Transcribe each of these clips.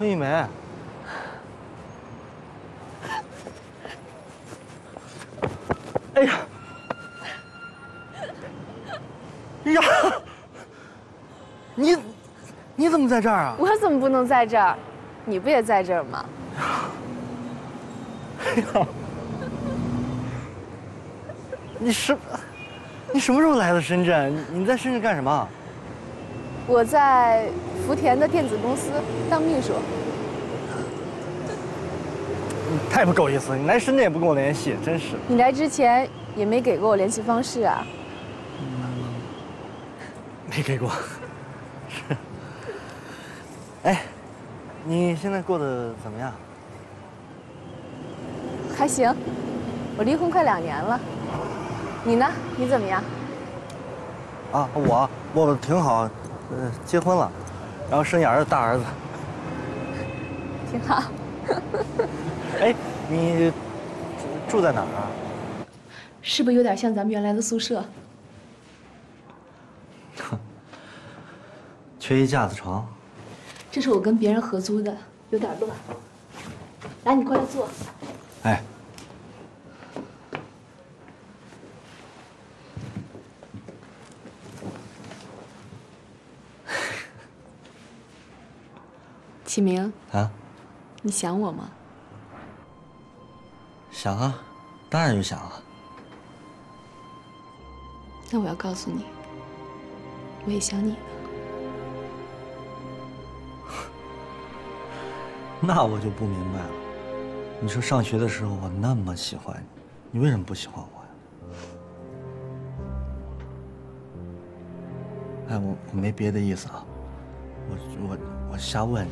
孙玉梅，哎呀，哎呀，你你怎么在这儿啊？我怎么不能在这儿？你不也在这儿吗？哎呀，你什你什么时候来的深圳？你你在深圳干什么？我在福田的电子公司当秘书。你太不够意思了！你来深圳也不跟我联系，真是。你来之前也没给过我联系方式啊？没给过。是。哎，你现在过得怎么样？还行，我离婚快两年了。你呢？你怎么样？啊，我我挺好，呃，结婚了，然后生一儿子，大儿子。挺好。哎，你住在哪儿啊？是不是有点像咱们原来的宿舍？缺一架子床。这是我跟别人合租的，有点乱。来，你过来坐。哎。启明。啊。你想我吗？想啊，当然就想啊。那我要告诉你，我也想你呢。那我就不明白了。你说上学的时候我那么喜欢你，你为什么不喜欢我呀？哎，我我没别的意思啊，我我我瞎问你。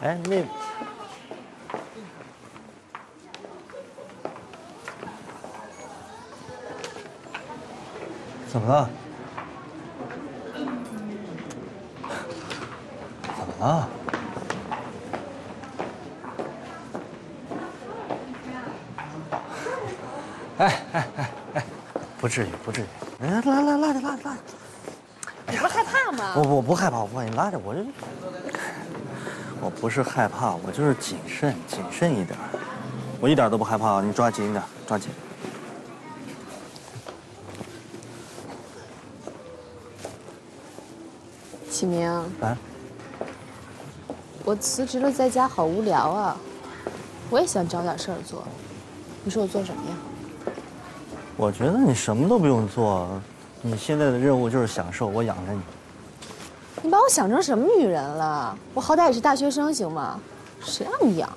哎，那怎么了？怎么了？哎哎哎哎，不至于，不至于。哎，拉拉拉着拉着拉着。你不害怕吗？我我不害怕，我不怕你拉着我这。我不是害怕，我就是谨慎，谨慎一点。我一点都不害怕，你抓紧一点，抓紧。启明，啊，我辞职了，在家好无聊啊，我也想找点事儿做。你说我做什么呀？我觉得你什么都不用做，你现在的任务就是享受，我养着你。你把我想成什么女人了？我好歹也是大学生，行吗？谁让你养？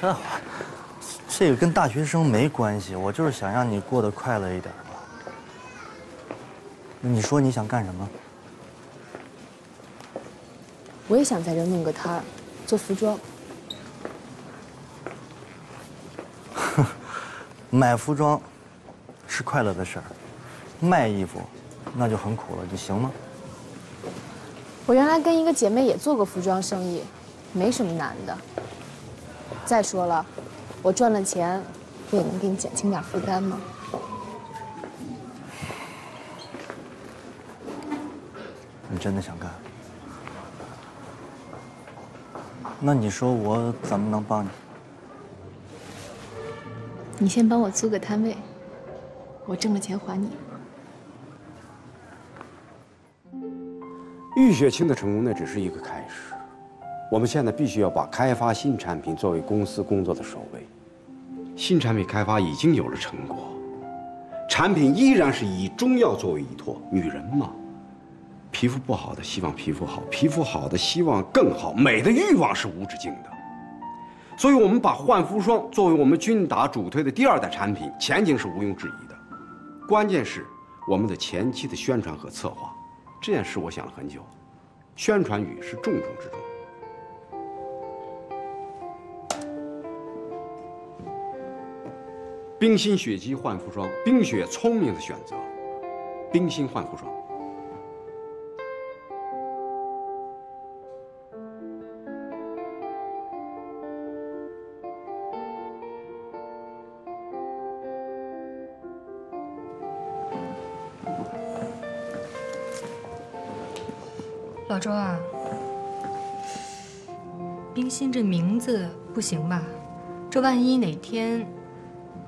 这，这个跟大学生没关系，我就是想让你过得快乐一点嘛。你说你想干什么？我也想在这弄个摊儿，做服装。买服装是快乐的事儿，卖衣服那就很苦了，你行吗？我原来跟一个姐妹也做过服装生意，没什么难的。再说了，我赚了钱，不也能给你减轻点负担吗？你真的想干？那你说我怎么能帮你？你先帮我租个摊位，我挣了钱还你。玉雪清的成功那只是一个开始，我们现在必须要把开发新产品作为公司工作的首位。新产品开发已经有了成果，产品依然是以中药作为依托，女人嘛，皮肤不好的希望皮肤好，皮肤好的希望更好，美的欲望是无止境的。所以，我们把焕肤霜作为我们君达主推的第二代产品，前景是毋庸置疑的。关键是我们的前期的宣传和策划，这件事我想了很久，宣传语是重中之重。冰心雪肌焕肤霜，冰雪聪明的选择，冰心焕肤霜。冰心这名字不行吧？这万一哪天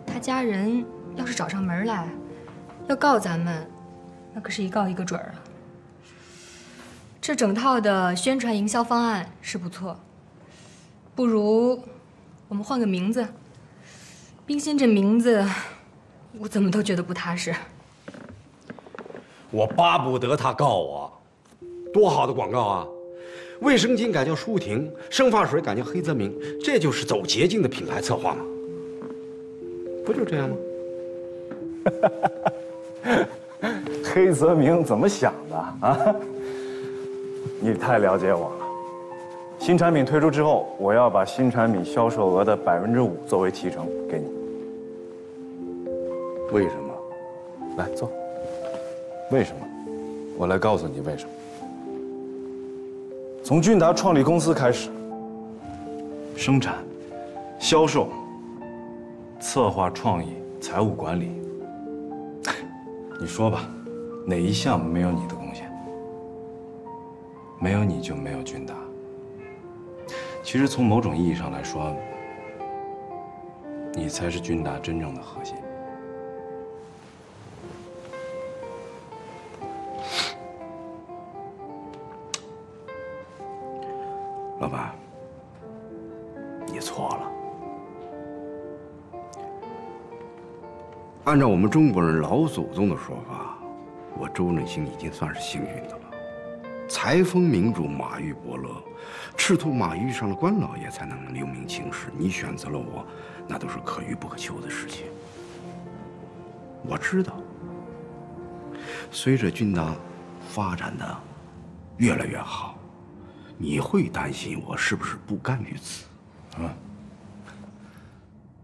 他家人要是找上门来，要告咱们，那可是一告一个准儿啊。这整套的宣传营销方案是不错，不如我们换个名字。冰心这名字，我怎么都觉得不踏实。我巴不得他告我。多好的广告啊！卫生巾改叫舒婷，生发水改叫黑泽明，这就是走捷径的品牌策划吗？不就这样吗？黑泽明怎么想的啊？你太了解我了。新产品推出之后，我要把新产品销售额的百分之五作为提成给你。为什么？来坐。为什么？我来告诉你为什么。从俊达创立公司开始，生产、销售、策划、创意、财务管理，你说吧，哪一项没有你的贡献？没有你就没有俊达。其实从某种意义上来说，你才是俊达真正的核心。老板，你错了。按照我们中国人老祖宗的说法，我周振兴已经算是幸运的了。才风明主马玉伯乐，赤兔马遇上了关老爷才能留名青史。你选择了我，那都是可遇不可求的事情。我知道，随着君达发展的越来越好。你会担心我是不是不甘于此？啊！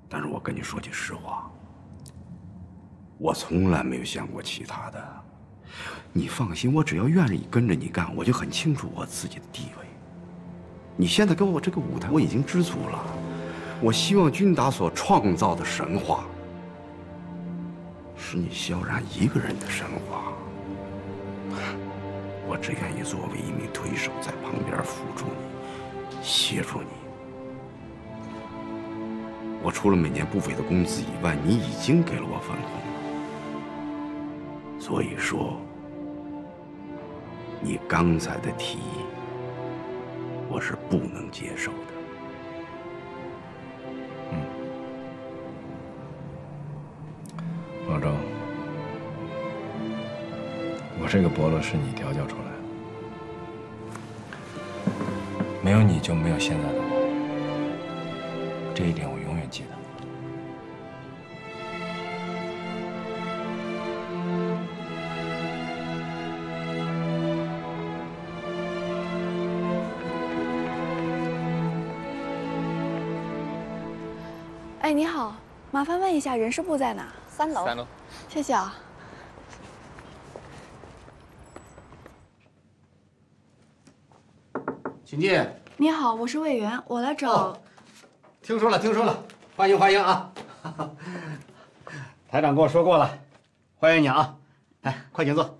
但是我跟你说句实话，我从来没有想过其他的。你放心，我只要愿意跟着你干，我就很清楚我自己的地位。你现在给我这个舞台，我已经知足了。我希望君达所创造的神话，是你萧然一个人的神话。我只愿意作为一名推手，在旁边辅助你，协助你。我除了每年不菲的工资以外，你已经给了我分红。所以说，你刚才的提议，我是不能接受的。这个伯乐是你调教出来的，没有你就没有现在的我，这一点我永远记得。哎，你好，麻烦问一下人事部在哪？三楼。三楼。谢谢啊。请进。你好，我是魏源，我来找。听说了，听说了，欢迎欢迎啊！台长跟我说过了，欢迎你啊！来，快请坐。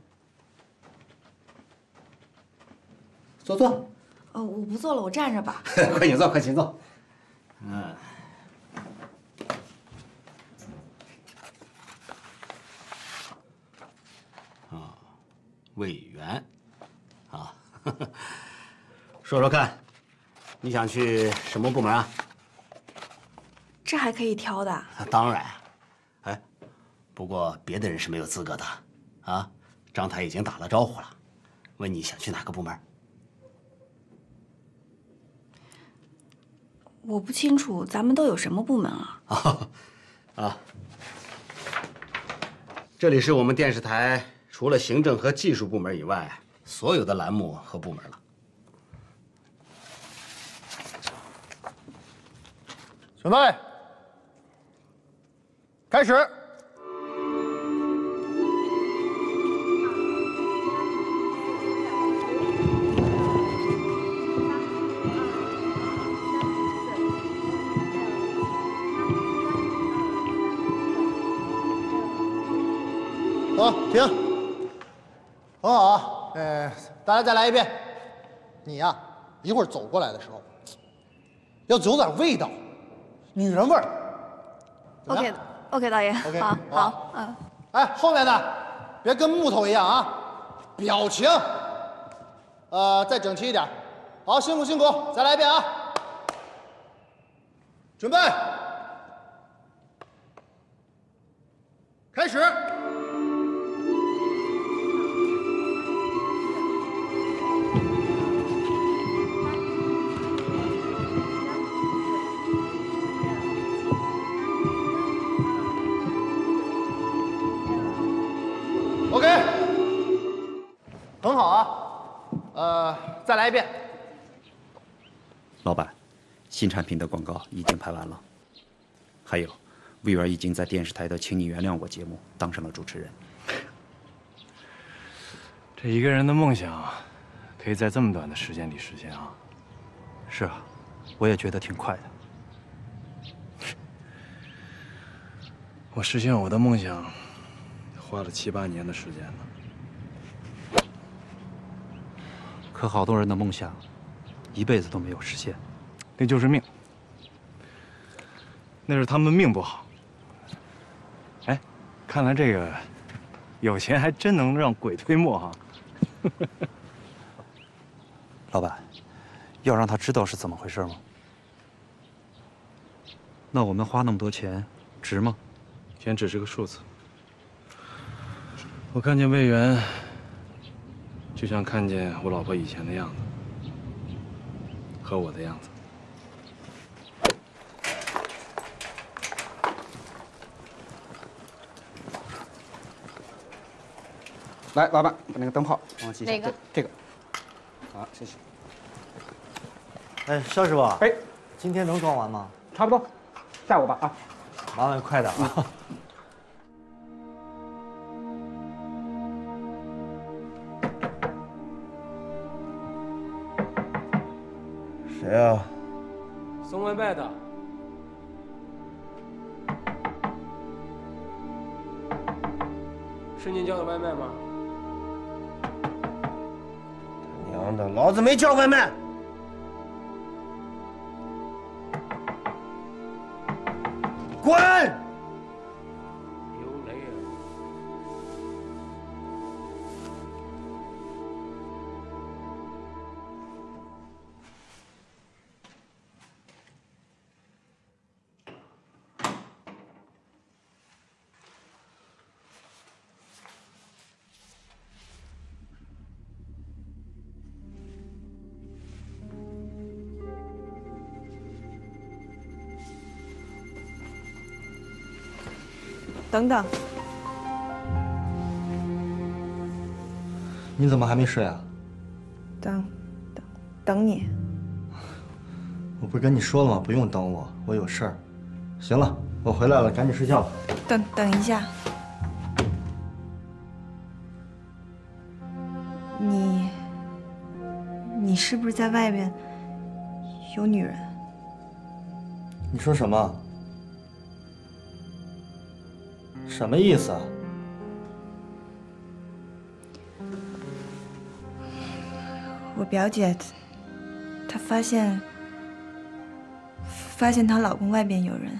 坐坐。哦，我不坐了，我站着吧。快请坐，快请坐。嗯。啊，魏源，啊。说说看，你想去什么部门啊？这还可以挑的？当然，哎，不过别的人是没有资格的，啊，张台已经打了招呼了，问你想去哪个部门？我不清楚咱们都有什么部门啊？啊 啊！这里是我们电视台除了行政和技术部门以外，所有的栏目和部门了。准备，开始。好，停，很好啊。呃，大家再来一遍。你呀，一会儿走过来的时候，要有点味道，女人味儿。怎么 OK 样 OK，导演好好，嗯，哎，后面的别跟木头一样啊，表情，呃，再整齐一点。好，辛苦辛苦，再来一遍啊。准备，开始。新产品的广告已经拍完了，还有，魏源已经在电视台的《请你原谅我》节目当上了主持人。这一个人的梦想，可以在这么短的时间里实现啊！是啊，我也觉得挺快的。我实现我的梦想，花了七八年的时间呢。可好多人的梦想，一辈子都没有实现。那就是命，那是他们命不好。哎，看来这个有钱还真能让鬼推磨哈。老板，要让他知道是怎么回事吗？那我们花那么多钱，值吗？钱只是个数字。我看见魏源，就像看见我老婆以前的样子，和我的样子。来，老板，把那个灯泡帮我记一下。哪个这？这个。好，谢谢。哎，肖师傅，哎，今天能装完吗？差不多，下午吧啊。麻烦快点啊！谁啊？送外卖的。是您叫的外卖吗？老子没叫外卖。滚！等等，你怎么还没睡啊？等，等，等你。我不是跟你说了吗？不用等我，我有事儿。行了，我回来了，赶紧睡觉。等等一下，你，你是不是在外边有女人？你说什么？什么意思啊？我表姐，她发现，发现她老公外边有人。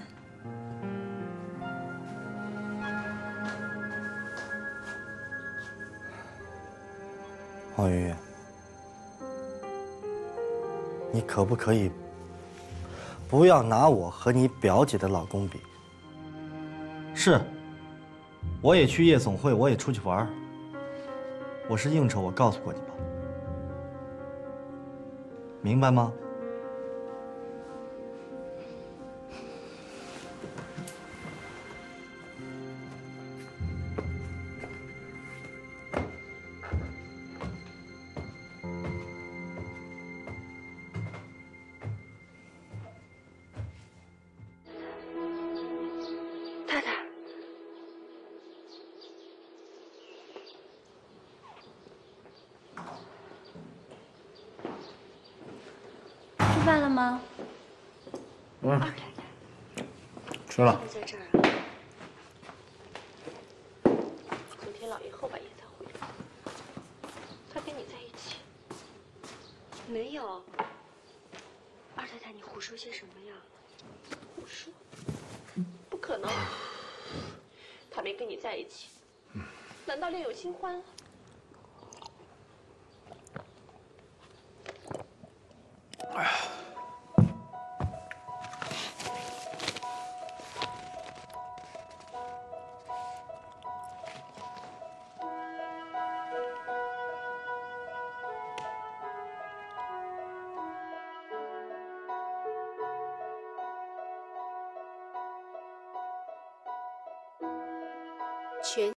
王云云，你可不可以不要拿我和你表姐的老公比？是，我也去夜总会，我也出去玩我是应酬，我告诉过你吧，明白吗？饭了吗？嗯，吃了。在这儿啊。昨天老爷后半夜才回来，他跟你在一起？没有。二太太，你胡说些什么呀？胡说，不可能，他没跟你在一起，难道另有新欢